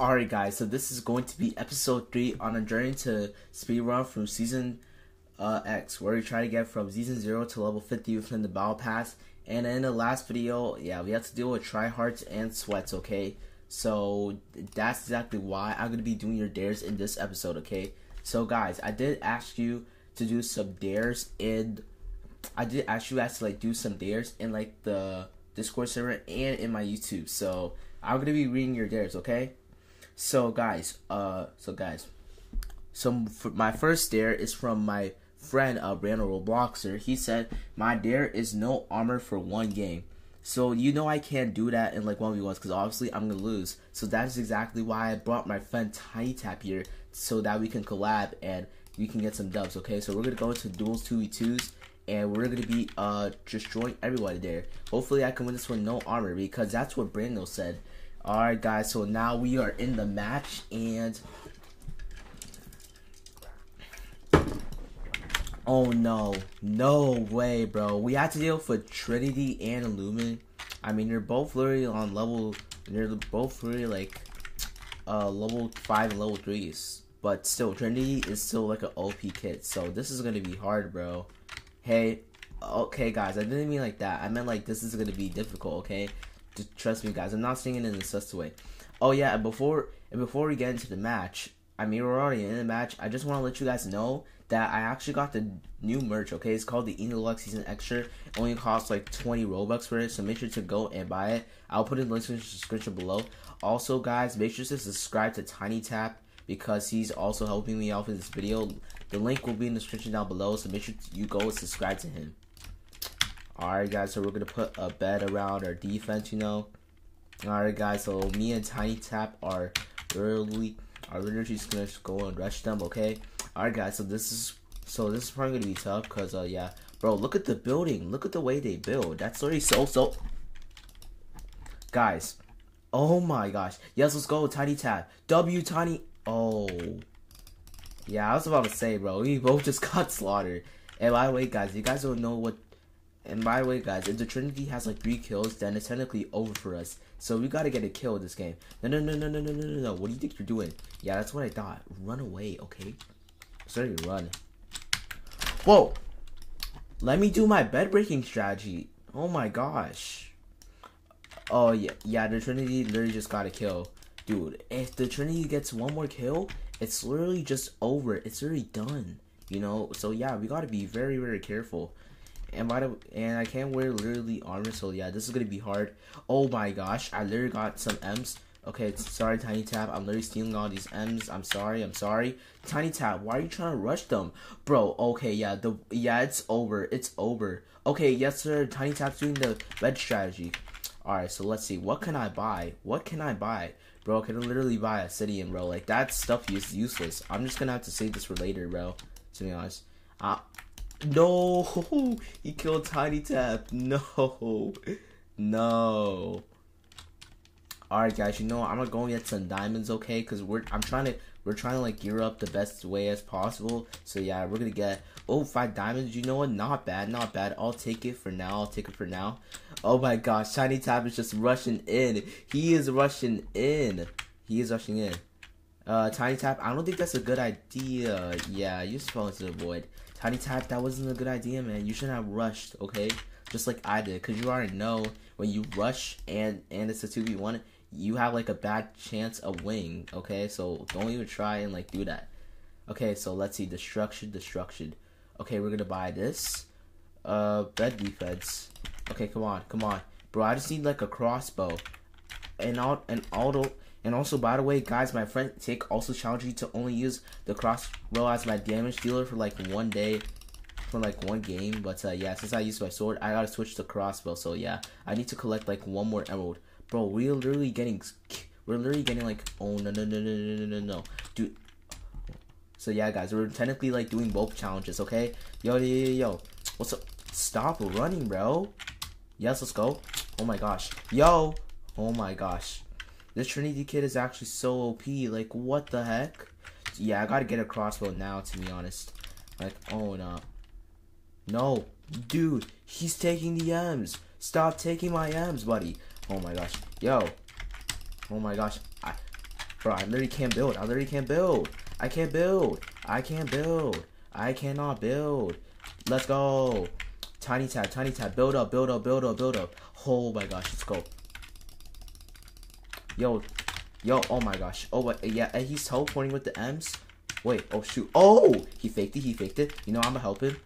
Alright guys, so this is going to be episode 3 on a journey to speedrun from season uh, X, where we try to get from season 0 to level 50 within the battle pass. And in the last video, yeah, we had to deal with tryhards and sweats, okay? So that's exactly why I'm going to be doing your dares in this episode, okay? So guys, I did ask you to do some dares in... I did ask you guys to like do some dares in like the Discord server and in my YouTube. So I'm going to be reading your dares, okay? So guys, uh, so guys, so my first dare is from my friend uh, Brandon Robloxer. He said my dare is no armor for one game. So you know I can't do that in like one v ones because obviously I'm gonna lose. So that's exactly why I brought my friend Tiny Tap here so that we can collab and we can get some dubs. Okay, so we're gonna go into duels two v twos and we're gonna be uh destroying everybody there. Hopefully I can win this one no armor because that's what Brandon said. Alright guys, so now we are in the match and Oh no. No way, bro. We had to deal with Trinity and Lumen. I mean they're both literally on level they're both really like uh level five and level threes. But still Trinity is still like an OP kit. So this is gonna be hard, bro. Hey, okay guys, I didn't mean like that. I meant like this is gonna be difficult, okay? Trust me, guys. I'm not saying it in a sus way. Oh yeah, and before before we get into the match, I mean we're already in the match. I just want to let you guys know that I actually got the new merch. Okay, it's called the Deluxe Season Extra. It only costs like 20 Robux for it, so make sure to go and buy it. I'll put in the link in the description below. Also, guys, make sure to subscribe to Tiny Tap because he's also helping me out with this video. The link will be in the description down below, so make sure you go and subscribe to him. Alright guys, so we're gonna put a bed around our defense, you know. Alright guys, so me and Tiny Tap are really are literally just gonna go and rush them, okay? Alright guys, so this is so this is probably gonna be tough because uh yeah. Bro, look at the building. Look at the way they build. That's already so so Guys. Oh my gosh. Yes, let's go, Tiny Tap. W Tiny Oh. Yeah, I was about to say, bro. We both just got slaughtered. And by the way, guys, you guys don't know what and by the way, guys, if the Trinity has like three kills, then it's technically over for us. So we gotta get a kill this game. No, no, no, no, no, no, no, no, no. What do you think you're doing? Yeah, that's what I thought. Run away, okay? Sorry, run. Whoa! Let me do my bed breaking strategy. Oh my gosh. Oh yeah, yeah. The Trinity literally just got a kill, dude. If the Trinity gets one more kill, it's literally just over. It's already done. You know. So yeah, we gotta be very, very careful and by the and I can't wear literally armor, so yeah, this is gonna be hard. Oh my gosh, I literally got some M's. Okay, sorry, Tiny Tap. I'm literally stealing all these M's. I'm sorry. I'm sorry. Tiny Tap, why are you trying to rush them, bro? Okay, yeah, the yeah, it's over. It's over. Okay, yes, sir. Tiny Tap's doing the red strategy. All right, so let's see. What can I buy? What can I buy? Bro, I can literally buy a city and bro. Like, that stuff is useless. I'm just gonna have to save this for later, bro. To be honest. Uh, no, he killed Tiny Tap. No, no. All right, guys. You know I'm gonna go and get some diamonds, okay? Cause we're I'm trying to we're trying to like gear up the best way as possible. So yeah, we're gonna get oh five diamonds. You know what? Not bad, not bad. I'll take it for now. I'll take it for now. Oh my gosh, Tiny Tap is just rushing in. He is rushing in. He is rushing in. Uh, Tiny Tap, I don't think that's a good idea. Yeah, you're supposed to avoid. Tiny Tap, that wasn't a good idea, man. You shouldn't have rushed, okay? Just like I did, because you already know when you rush and and it's a 2v1, you have like a bad chance of winning, okay? So don't even try and like do that. Okay, so let's see. Destruction, destruction. Okay, we're gonna buy this. Uh, bed defense. Okay, come on, come on. Bro, I just need like a crossbow. And all, and auto and also, by the way, guys, my friend Tick also challenged you to only use the crossbow as my damage dealer for like one day, for like one game. But uh, yeah, since I used my sword, I gotta switch to crossbow. So yeah, I need to collect like one more emerald. Bro, we're literally getting, we're literally getting like, oh no no no no no no no no, dude. So yeah, guys, we're technically like doing both challenges. Okay, yo yo yo yo, what's up? Stop running, bro. Yes, let's go. Oh my gosh, yo. Oh my gosh. This Trinity kid is actually so OP. Like, what the heck? Yeah, I gotta get a crossbow now, to be honest. Like, oh no. No. Dude, he's taking the M's. Stop taking my M's, buddy. Oh my gosh. Yo. Oh my gosh. I Bro, I literally can't build. I literally can't build. I can't build. I can't build. I cannot build. Let's go. Tiny tap, tiny tap. Build up, build up, build up, build up. Oh my gosh, let's go. Yo, yo, oh my gosh. Oh, wait, yeah, and he's teleporting with the M's. Wait, oh shoot. Oh, he faked it, he faked it. You know, I'm gonna help him.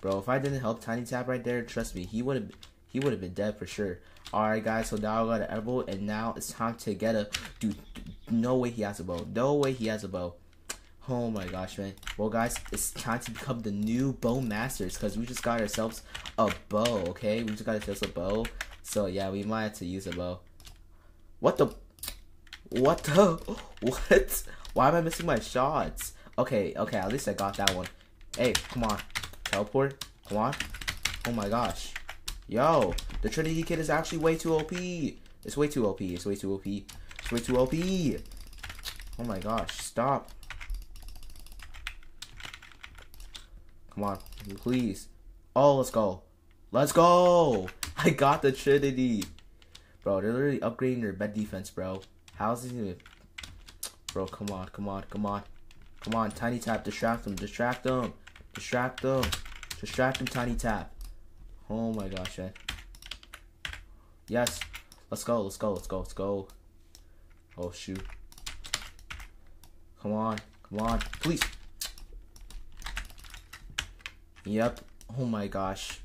Bro, if I didn't help Tiny Tap right there, trust me, he would have he would have been dead for sure. Alright guys, so now I got an emerald and now it's time to get a dude no way he has a bow. No way he has a bow. Oh my gosh, man. Well, guys, it's time to become the new bow masters because we just got ourselves a bow, okay? We just got ourselves a bow. So, yeah, we might have to use a bow. What the? What the? What? Why am I missing my shots? Okay, okay, at least I got that one. Hey, come on. Teleport. Come on. Oh my gosh. Yo, the Trinity kit is actually way too OP. It's way too OP. It's way too OP. It's way too OP. Oh my gosh, stop. Come on, please. Oh, let's go. Let's go. I got the Trinity. Bro, they're literally upgrading their bed defense, bro. How's this even... Bro, come on, come on, come on. Come on, Tiny Tap, distract them, distract them. Distract them. Distract them, Tiny Tap. Oh my gosh, man. Yes. Let's go, let's go, let's go, let's go. Oh, shoot. Come on, come on, please. Yep. Oh my gosh.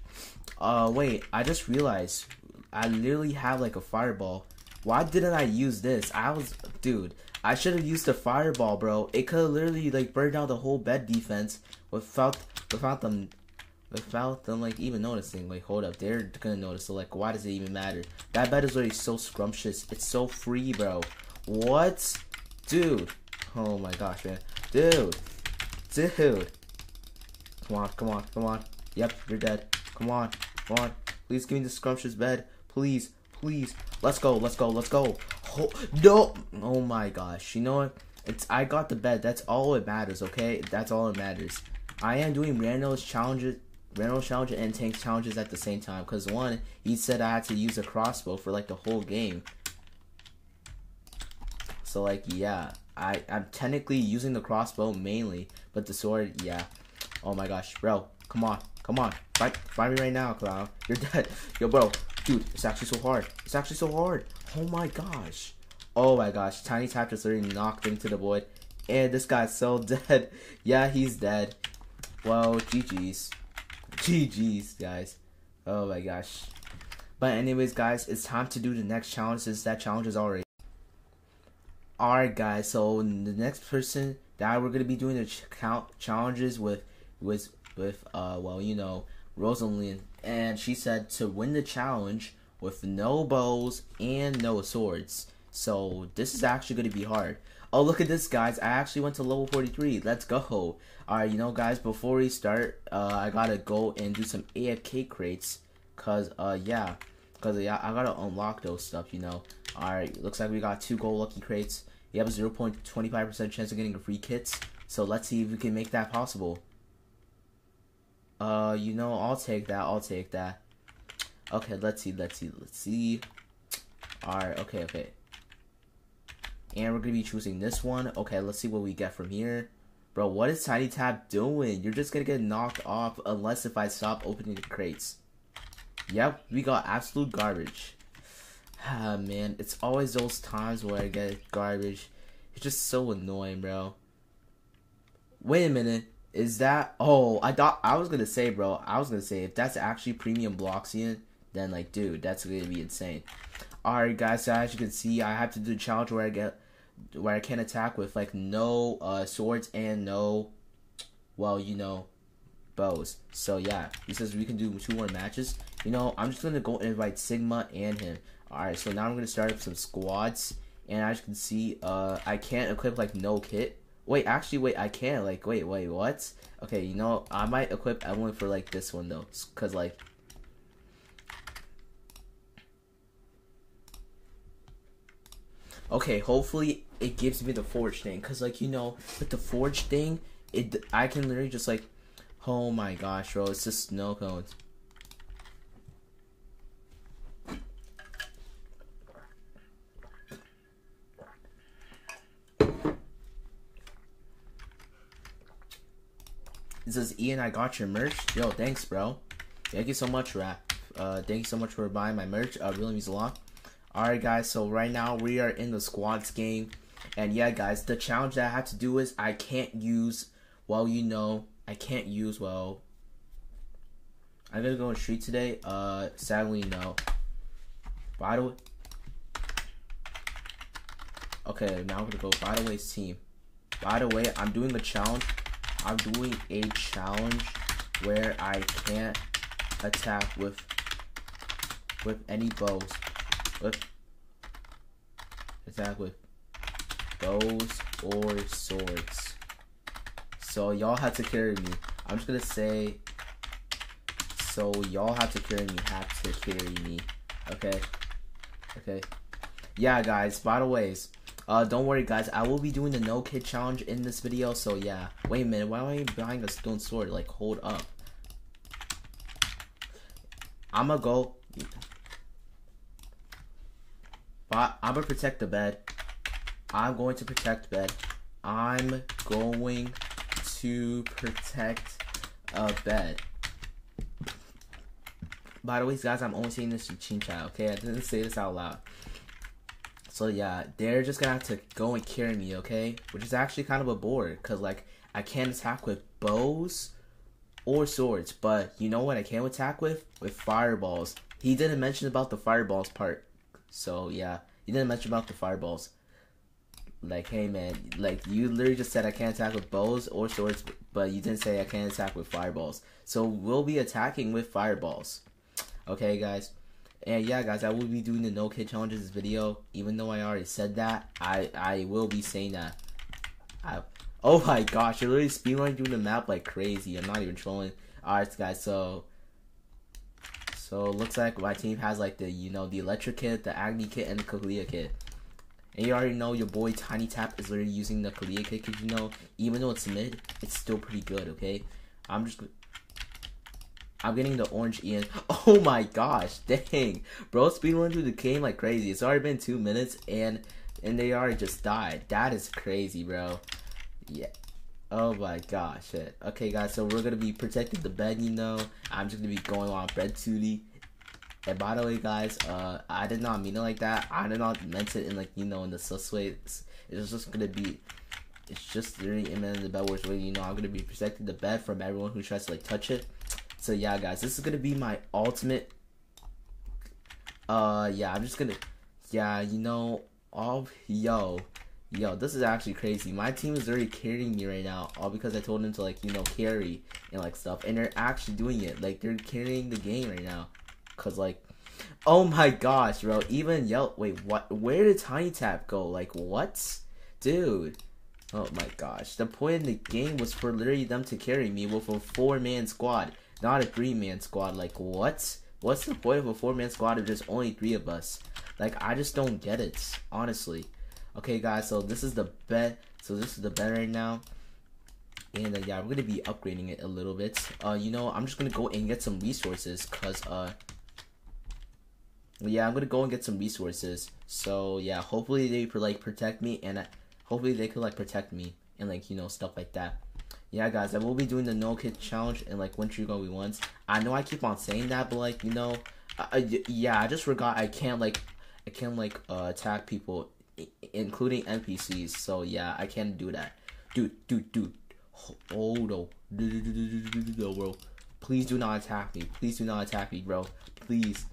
Uh, wait, I just realized I literally have like a fireball. Why didn't I use this? I was, dude, I should have used the fireball, bro. It could have literally like burned down the whole bed defense without, without them, without them like even noticing. Like, hold up, they're gonna notice. So like, why does it even matter? That bed is already so scrumptious. It's so free, bro. What, dude? Oh my gosh, man, dude, dude. Come on, come on, come on. Yep, you're dead. Come on, come on. Please give me the scrumptious bed. Please, please. Let's go, let's go, let's go. Oh, no. Oh my gosh. You know what? It's I got the bed. That's all it matters, okay? That's all it matters. I am doing Randall's challenges, Randall's challenge and tank challenges at the same time. Because one, he said I had to use a crossbow for like the whole game. So like, yeah. I, I'm technically using the crossbow mainly. But the sword, yeah. Oh my gosh, bro. Come on. Come on. Fight, fight me right now, clown. You're dead. Yo, bro. Dude, it's actually so hard. It's actually so hard. Oh my gosh. Oh my gosh. Tiny Tap just literally knocked into the void. And this guy's so dead. Yeah, he's dead. Well, GG's. GG's, guys. Oh my gosh. But anyways, guys, it's time to do the next challenge since that challenge is already. Alright, guys. So the next person that we're going to be doing the ch count challenges with with with uh well you know Rosalind and she said to win the challenge with no bows and no swords. So this is actually going to be hard. Oh look at this guys, I actually went to level 43. Let's go. Alright, you know guys, before we start, uh, I gotta go and do some AFK crates. Cause uh yeah. Cause yeah, I gotta unlock those stuff, you know. Alright, looks like we got two gold lucky crates. You have a 0.25% chance of getting a free kits. So let's see if we can make that possible. Uh, you know, I'll take that. I'll take that. Okay, let's see. Let's see. Let's see. Alright, okay, okay. And we're going to be choosing this one. Okay, let's see what we get from here. Bro, what is Tiny Tap doing? You're just going to get knocked off unless if I stop opening the crates. Yep, we got absolute garbage. Ah, man, it's always those times where I get garbage. It's just so annoying, bro. Wait a minute. Is that? Oh, I thought I was gonna say, bro. I was gonna say if that's actually premium Bloxian, then like, dude, that's gonna be insane. All right, guys. So as you can see, I have to do a challenge where I get where I can attack with like no uh, swords and no, well, you know, bows. So yeah, he says we can do two more matches. You know, I'm just gonna go invite Sigma and him. All right, so now I'm gonna start up some squads, and as you can see, uh, I can't equip like no kit Wait, actually, wait, I can't. Like, wait, wait, what? Okay, you know, I might equip Evelyn for, like, this one, though. Because, like... Okay, hopefully it gives me the forge thing. Because, like, you know, with the forge thing, it I can literally just, like... Oh my gosh, bro, it's just snow cones. It says Ian, I got your merch. Yo, thanks, bro. Thank you so much, Rap. Uh, thank you so much for buying my merch. Uh, really means a lot. Alright, guys. So right now we are in the squads game, and yeah, guys, the challenge that I have to do is I can't use. Well, you know, I can't use. Well, I'm gonna go on street today. Uh, sadly, no. By the way. Okay, now I'm gonna go by the way team. By the way, I'm doing a challenge. I'm doing a challenge where I can't attack with with any bows. With attack with bows or swords. So y'all have to carry me. I'm just gonna say so y'all have to carry me, have to carry me. Okay? Okay. Yeah guys, by the ways, uh, don't worry, guys. I will be doing the no kid challenge in this video. So yeah. Wait a minute. Why am I buying a stone sword? Like, hold up. I'ma go. But I'm gonna protect the bed. I'm going to protect bed. I'm going to protect a bed. By the way, guys, I'm only saying this to Chin Chat, okay? I didn't say this out loud. So yeah, they're just gonna have to go and carry me, okay? Which is actually kind of a bore, cause like I can't attack with bows or swords, but you know what I can attack with? With fireballs. He didn't mention about the fireballs part, so yeah, he didn't mention about the fireballs. Like, hey man, like you literally just said I can't attack with bows or swords, but you didn't say I can't attack with fireballs. So we'll be attacking with fireballs. Okay, guys. And yeah, guys, I will be doing the no kid challenges video. Even though I already said that, I I will be saying that. I, oh my gosh, you're literally speedrunning through the map like crazy. I'm not even trolling. Alright, guys, so so looks like my team has like the you know the electric kit, the Agni kit, and the Kaliyah kit. And you already know your boy Tiny Tap is literally using the Kaliyah kit because you know even though it's mid, it's still pretty good. Okay, I'm just I'm getting the orange Ian. Oh my gosh, dang. Bro, speedrun through the game like crazy. It's already been two minutes and and they already just died. That is crazy, bro. Yeah. Oh my gosh, shit. Okay, guys, so we're gonna be protecting the bed, you know. I'm just gonna be going on bed duty. And by the way, guys, uh, I did not mean it like that. I did not meant it in like you know in the sus way. It's, it's just gonna be. It's just literally in the bed where you know I'm gonna be protecting the bed from everyone who tries to like touch it. So yeah, guys, this is gonna be my ultimate. Uh, yeah, I'm just gonna, yeah, you know, all yo, yo, this is actually crazy. My team is already carrying me right now, all because I told them to like, you know, carry and like stuff, and they're actually doing it. Like they're carrying the game right now, cause like, oh my gosh, bro. Even yo, wait, what? Where did Tiny Tap go? Like what, dude? Oh my gosh. The point in the game was for literally them to carry me with a four man squad not a three man squad. Like what? What's the point of a four man squad if there's only three of us? Like I just don't get it, honestly. Okay, guys. So this is the bed. So this is the bed right now. And uh, yeah, we're gonna be upgrading it a little bit. Uh, you know, I'm just gonna go and get some resources, cause uh, yeah, I'm gonna go and get some resources. So yeah, hopefully they like protect me, and hopefully they could like protect me and like you know stuff like that yeah, guys, I will be doing the no kit challenge and like Winter Go We Once. I know I keep on saying that, but like you know, I, yeah, I just forgot I can't like I can't like uh, attack people, including NPCs. So yeah, I can't do that. Dude, dude, dude. Oh no, no, bro. Please do not attack me. Please do not attack me, bro. Please.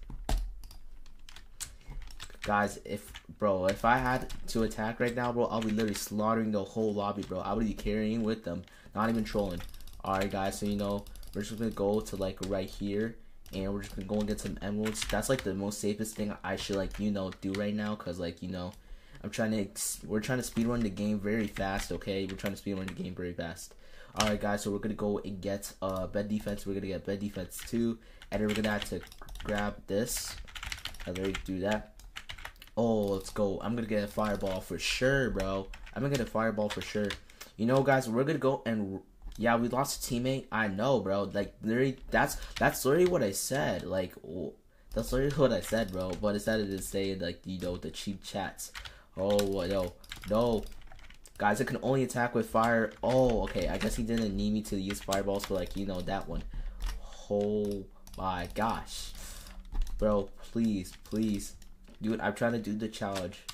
Guys, if bro, if I had to attack right now, bro, I'll be literally slaughtering the whole lobby, bro. I would be carrying with them. Not even trolling. Alright, guys, so you know, we're just gonna go to like right here. And we're just gonna go and get some emeralds. That's like the most safest thing I should like, you know, do right now. Cause like, you know, I'm trying to, we're trying to speed run the game very fast, okay? We're trying to speed run the game very fast. Alright, guys, so we're gonna go and get uh, bed defense. We're gonna get bed defense too. And then we're gonna have to grab this. I already do that. Oh, let's go. I'm gonna get a fireball for sure, bro. I'm gonna get a fireball for sure. You know, guys, we're gonna go and yeah, we lost a teammate. I know, bro. Like, literally, that's that's literally what I said. Like, that's literally what I said, bro. But instead of just saying like, you know, the cheap chats. Oh, yo, no, Guys, I can only attack with fire. Oh, okay. I guess he didn't need me to use fireballs for like, you know, that one. Oh my gosh. Bro, please, please. Dude, I'm trying to do the challenge.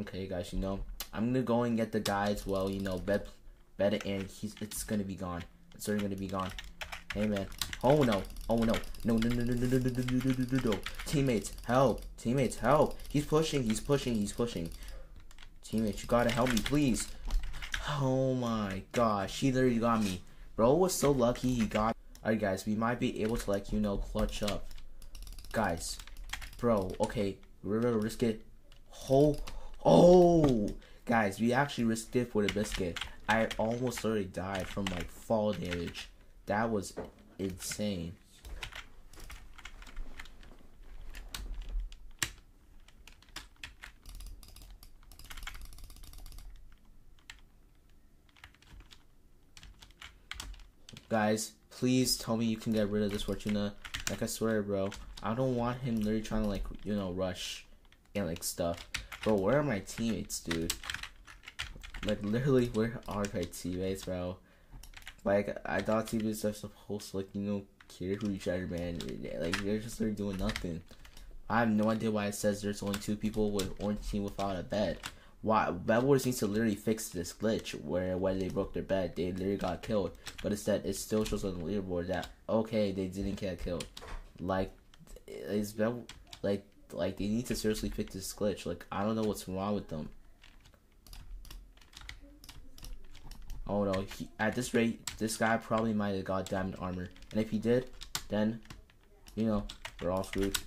Okay, guys, you know, I'm gonna go and get the guy as well, you know, bet, bet it, and he's, it's gonna be gone. It's already gonna be gone. Hey, man. Oh, no. Oh, no. No, no, no, no, no, no, no, no, no, no, no. Teammates, help. Teammates, help. He's pushing, he's pushing, he's pushing. Teammates, you gotta help me, please. Oh, my gosh. He literally got me. Bro was so lucky he got... Alright, guys, we might be able to, like, you know, clutch up. Guys. Bro, okay. We're gonna risk it. Oh, oh! Guys, we actually risked it for the biscuit. I almost already died from, like, fall damage. That was insane. Guys, please tell me you can get rid of this Fortuna. Like, I swear, bro. I don't want him literally trying to, like, you know, rush and, like, stuff. Bro, where are my teammates, dude? Like, literally, where are my teammates, bro? Like, I thought teammates are supposed to, like, you know, care who each other, man. Like, they're just literally doing nothing. I have no idea why it says there's only two people with orange team without a bed. Why Bed Wars needs to literally fix this glitch where when they broke their bed, they literally got killed. But instead, it still shows on the leaderboard that okay, they didn't get killed. Like, it's been like like they need to seriously fix this glitch. Like, I don't know what's wrong with them. Oh no, he, at this rate, this guy probably might have got diamond armor. And if he did, then, you know, we're all screwed.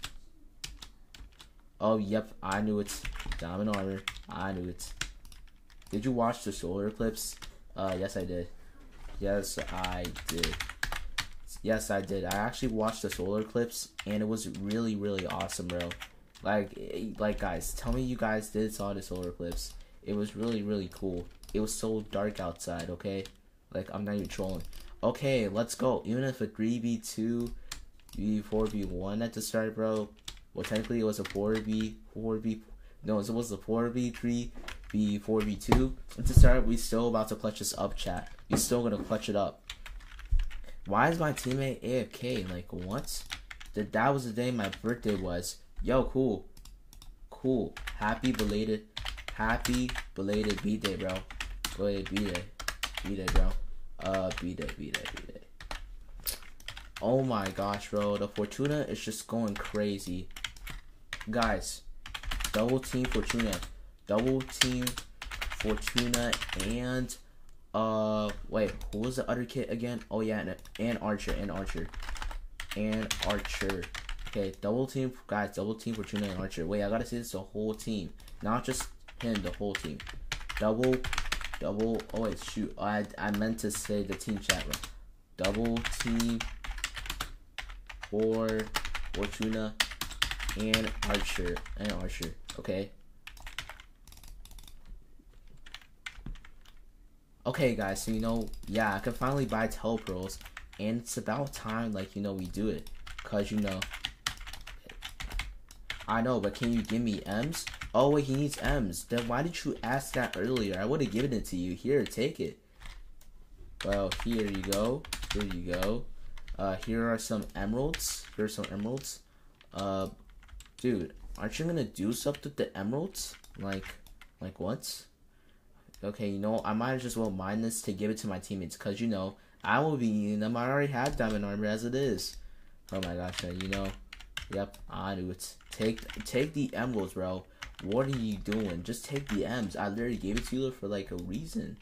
Oh, yep, I knew it. Diamond armor. I knew it. Did you watch the solar eclipse? Uh, yes, I did. Yes, I did. Yes, I did. I actually watched the solar eclipse, and it was really, really awesome, bro. Like, eh, like guys, tell me you guys did saw the solar eclipse. It was really, really cool. It was so dark outside, okay? Like, I'm not even trolling. Okay, let's go. Even if a 3v2, v4v1 at the start, bro. Well, technically it was a 4v, 4v, no, it was a 4v3, v4v2. At the start, we still about to clutch this up, chat. We still gonna clutch it up. Why is my teammate AFK? Like, what? That that was the day my birthday was. Yo, cool. Cool. Happy belated, happy belated B-Day, bro. Belated B-Day. B-Day, bro. Uh, B-Day, B-Day, B-Day. Oh my gosh, bro. The Fortuna is just going crazy. Guys, double team Fortuna. Double team Fortuna and uh wait, who was the other kid again? Oh yeah, and, and Archer and Archer. And Archer. Okay, double team guys, double team Fortuna and Archer. Wait, I gotta say this the whole team. Not just him, the whole team. Double double oh wait shoot. I I meant to say the team chat bro. Double team for Fortuna and Archer and Archer. Okay. Okay, guys. So you know, yeah, I can finally buy Telepearls, and it's about time, like you know, we do it, cause you know. I know, but can you give me M's? Oh wait, he needs M's. Then why did you ask that earlier? I would have given it to you. Here, take it. Well, here you go. Here you go. Uh, here are some emeralds. Here are some emeralds. Uh, dude, aren't you gonna do something with the emeralds? Like, like what? Okay, you know, I might as well mine this to give it to my teammates, cause you know, I will be using them. I already have diamond armor as it is. Oh my gosh, you know. Yep, I do it. Take, take the emeralds, bro. What are you doing? Just take the M's. I literally gave it to you for like a reason.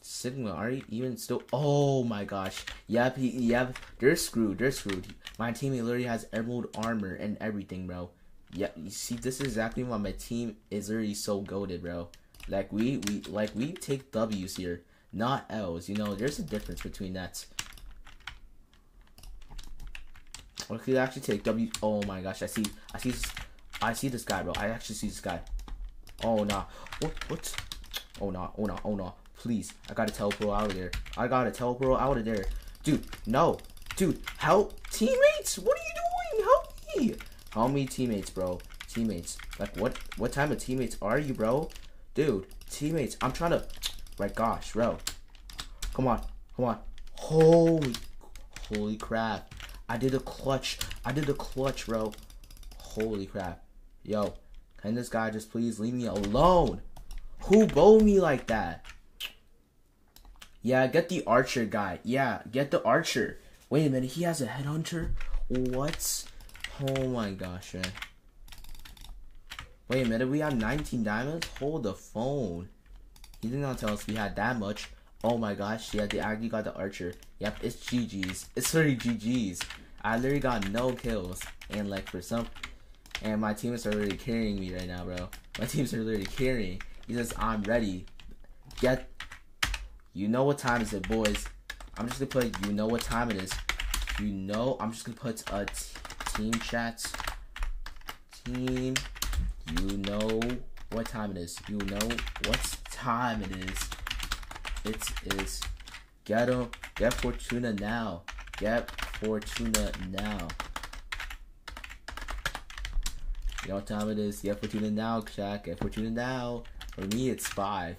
Sigma, are you even still? Oh my gosh. Yep, he, yep. They're screwed. They're screwed. My teammate literally has emerald armor and everything, bro. Yep. You see, this is exactly why my team is literally so goaded, bro. Like we, we, like we take W's here, not L's. You know, there's a difference between that. Or could actually take W. Oh my gosh, I see, I see, I see this guy, bro. I actually see this guy. Oh nah. What? What? Oh nah. Oh nah. Oh nah. Please, I gotta teleport out of there. I gotta teleport out of there. Dude, no. Dude, help. Teammates, what are you doing? Help me. Help me, teammates, bro. teammates. Like, what what type of teammates are you, bro? Dude, teammates, I'm trying to... My gosh, bro. Come on, come on. Holy, holy crap. I did a clutch. I did a clutch, bro. Holy crap. Yo, can this guy just please leave me alone? Who bowled me like that? Yeah, get the archer guy. Yeah, get the archer. Wait a minute, he has a headhunter? What? Oh my gosh, man. Wait a minute, we have 19 diamonds? Hold the phone. He did not tell us we had that much. Oh my gosh, yeah, they actually got the archer. Yep, it's GG's. It's 30 GG's. I literally got no kills. And like for some and my teammates are literally carrying me right now, bro. My teams are literally carrying. He says, I'm ready. Get you know what time is it, boys. I'm just gonna put you know what time it is. You know I'm just gonna put a team chat. Team you know what time it is. You know what time it is. It is Ghetto. Get Fortuna now. Get Fortuna now. You know what time it is? Get Fortuna now, check Get Fortuna now. For me, it's 5.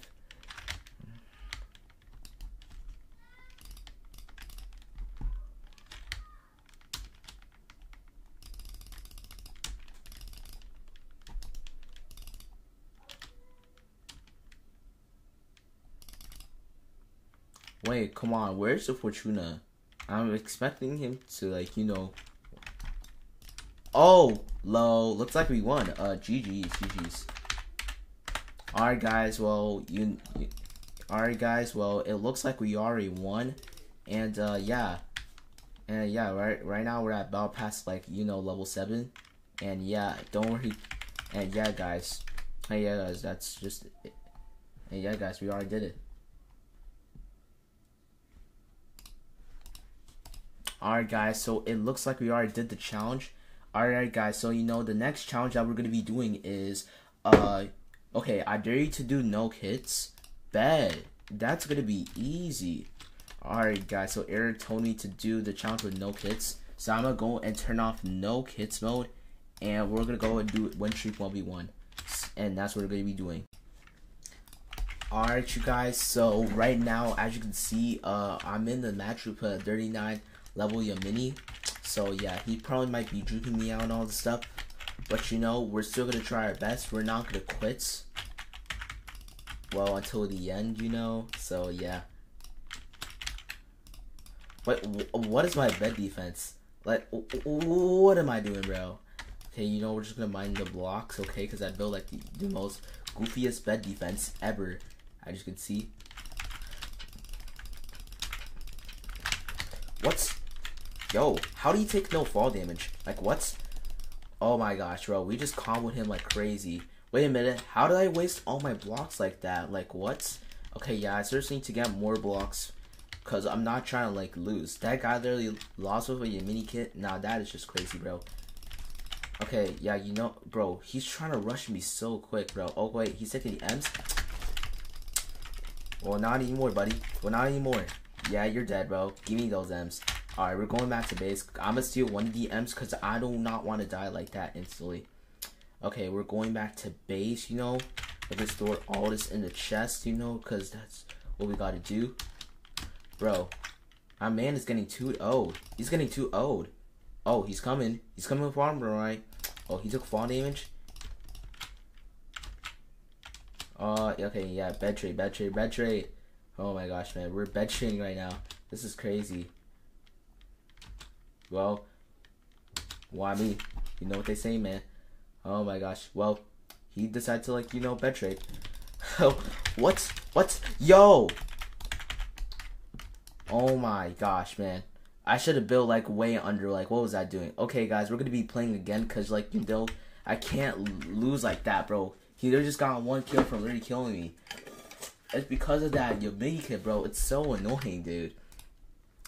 like, come on, where's the Fortuna? I'm expecting him to, like, you know. Oh, low. Looks like we won. Uh, GG's, GG's. Alright, guys, well, you. you Alright, guys, well, it looks like we already won. And, uh, yeah. And, yeah, right right now we're at about past, like, you know, level 7. And, yeah, don't worry. And, yeah, guys. Hey, yeah, guys, that's just. It. And, yeah, guys, we already did it. Alright guys, so it looks like we already did the challenge. Alright guys, so you know the next challenge that we're to be doing is, uh, okay, I dare you to do no hits. Bet. That's to be easy. Alright guys, so Eric told me to do the challenge with no hits. So I'm to go and turn off no hits mode. And we're to go and do win streak 1v1. And that's what we're to be doing. Alright you guys, so right now, as you can see, uh, I'm in the match group uh, 39 level your mini. So yeah, he probably might be juking me out and all this stuff. But you know, we're still gonna try our best. We're not gonna quit. Well, until the end, you know. So yeah. Wait, what is my bed defense? Like, what am I doing, bro? Okay, you know, we're just gonna mine the blocks, okay? Because I built like the, the most goofiest bed defense ever, as you can see. What's Yo, how do you take no fall damage? Like, what's... Oh my gosh, bro. We just comboed him like crazy. Wait a minute. How did I waste all my blocks like that? Like, what? Okay, yeah, I seriously need to get more blocks. Because I'm not trying to, like, lose. That guy literally lost with a mini kit. Nah, that is just crazy, bro. Okay, yeah, you know, bro, he's trying to rush me so quick, bro. Oh, wait, he's taking the M's? Well, not anymore, buddy. Well, not anymore. Yeah, you're dead, bro. Give me those M's. Alright, we're going back to base. I'm gonna steal one of the M's because I do not want to die like that instantly. Okay, we're going back to base, you know. Gonna store all this in the chest, you know, because that's what we gotta do. Bro, our man is getting too old. He's getting too old. Oh, he's coming. He's coming with armor, right? Oh, he took fall damage. Uh, okay, yeah, bed trade, bed trade, bed trade. Oh my gosh, man, we're bed trading right now. This is crazy. Well, why me? You know what they say, man. Oh my gosh. Well, he decided to like, you know, bet trade. Oh, what? What? Yo! Oh my gosh, man. I should have built like way under, like, what was I doing? Okay, guys, we're gonna be playing again because, like, you know, I can't lose like that, bro. He just got one kill from literally killing me. It's because of that Yo, mini kit, bro. It's so annoying, dude.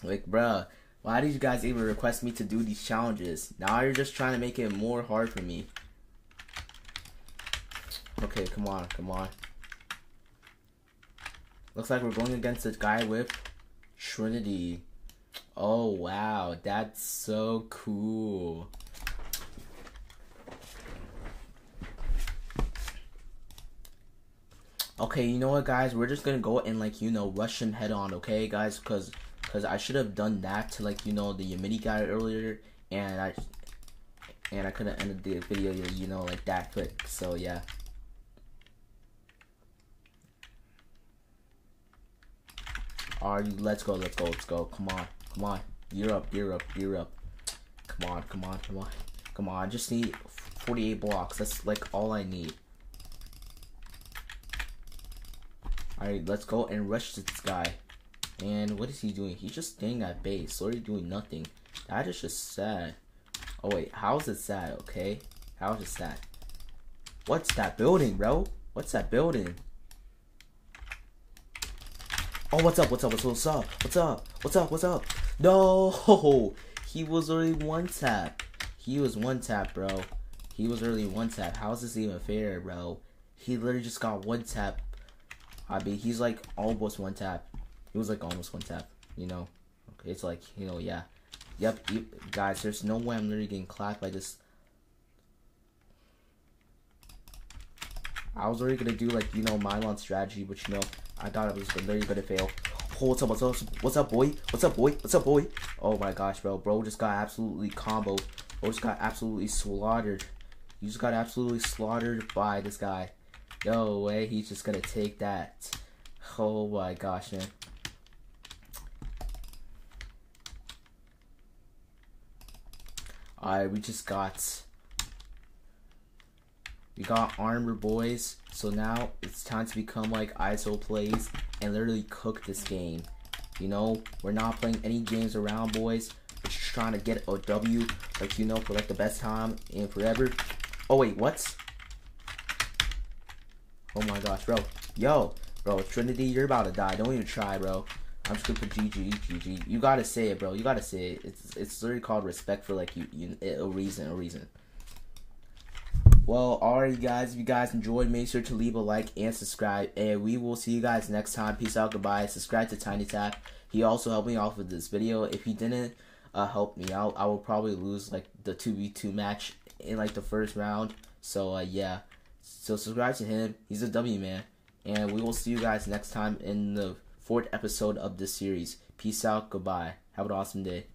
Like, bruh. Why did you guys even request me to do these challenges? Now you're just trying to make it more hard for me. Okay, come on, come on. Looks like we're going against this guy with Trinity. Oh, wow. That's so cool. Okay, you know what, guys? We're just gonna go and, like, you know, rush him head on, okay, guys? Because cause I should have done that to like you know the Yamini guy earlier, and I, and I could have ended the video you know like that quick. So yeah. Alright, let's go, let's go, let's go. Come on, come on. Gear up, gear up, gear up. Come on, come on, come on. Come on, I just need 48 blocks. That's like all I need. Alright, let's go and rush this guy. And what is he doing? He's just staying at base, literally doing nothing. That is just sad. Oh wait, how is it sad, okay? How is it sad? What's that building, bro? What's that building? Oh, what's up? What's up? What's, up, what's up? What's up? What's up? What's up? No, he was already one tap. He was one tap, bro. He was already one tap. How is this even fair, bro? He literally just got one tap I mean, he's like almost one tap. He was like almost one tap, you know. It's like, you know, yeah. Yep, guys, there's no way I'm literally getting clapped by this. I was already gonna do like, you know, my Mylon strategy, but you know, I thought it was literally gonna fail. Oh, what's up, what's up, what's up, boy? What's up, boy? What's up, boy? Oh my gosh, bro. Bro just got absolutely comboed. Bro just got absolutely slaughtered. You just got absolutely slaughtered by this guy. No way, he's just gonna take that. Oh my gosh, man. Alright, we just got... We got armor, boys. So now it's time to become like ISO plays and literally cook this game. You know, we're not playing any games around, boys. We're just trying to get a W, like, you know, for like the best time in forever. Oh, wait, what? Oh my gosh, bro. Yo, bro, Trinity, you're about to die. Don't even try, bro. I'm just gonna put GG, GG. You gotta say it, bro. You gotta say it. It's it's literally called respect for like you, you a reason, a reason. Well, alright, guys. If you guys enjoyed, make sure to leave a like and subscribe. And we will see you guys next time. Peace out, goodbye. Subscribe to Tiny Tap. He also helped me off with this video. If he didn't uh, help me out, I will probably lose like the two v two match in like the first round. So uh, yeah. So subscribe to him. He's a W man. And we will see you guys next time in the fourth episode of this series. Peace out. Goodbye. Have an awesome day.